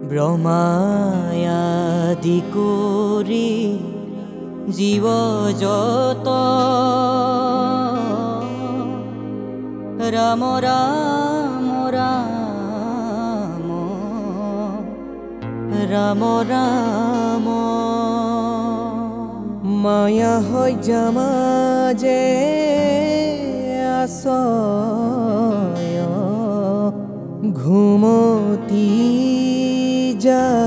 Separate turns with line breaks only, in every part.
ব্ৰহ্মায়াদি কৰি জীৱ যত ৰাম ৰাম ৰাম ৰাম ৰাম
মায়া হৈ যে আছয় ঘুমতি जा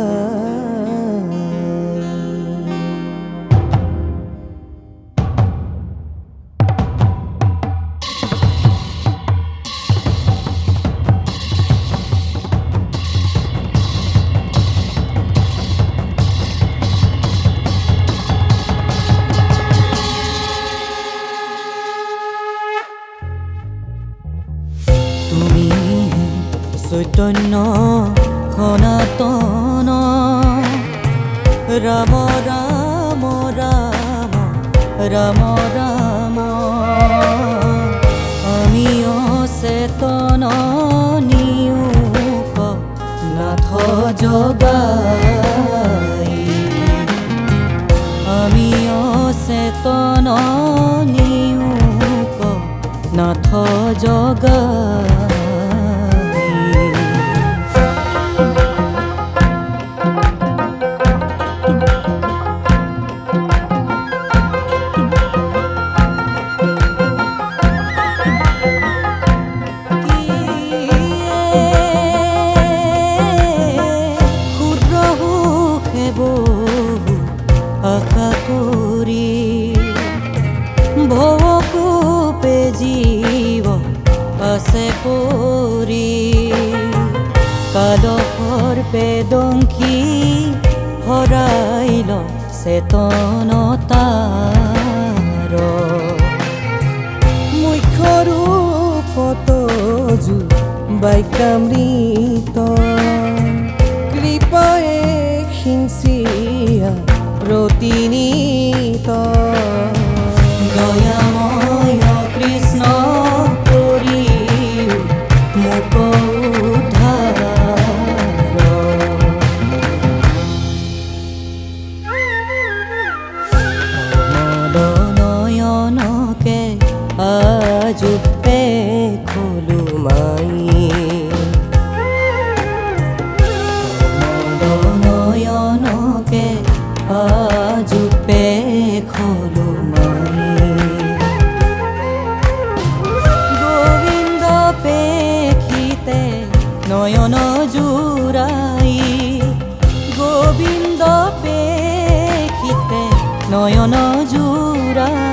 soy tono সনাতন ৰাম ৰাম ৰাম ৰাম ৰাম আমি অচেতন নিয়োগ নাথ জগাই। আমি অচেতন নিয়োগ নাথ জগাই। বহু আশা কৰি ভকূপে জীৱ আছে পৰি কালসৰ্পে দংশী হৰাইল চেতনতাৰ।
মুখ্য ৰূপত কৃপায়ে
sincere, Rotini. নয়ন জুৰাই গোবিন্দ পেখিতে নয়ন জুৰাই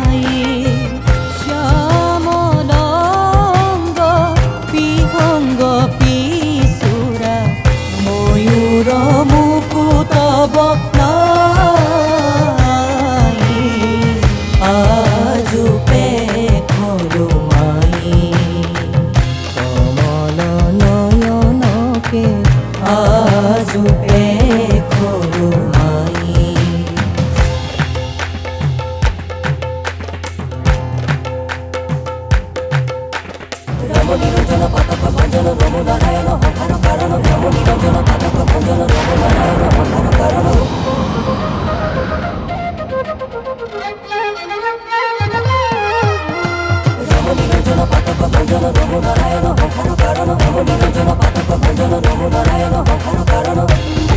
の根性の信長への他のからの重荷根性のパトコ根性の信長への他のからの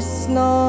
snow.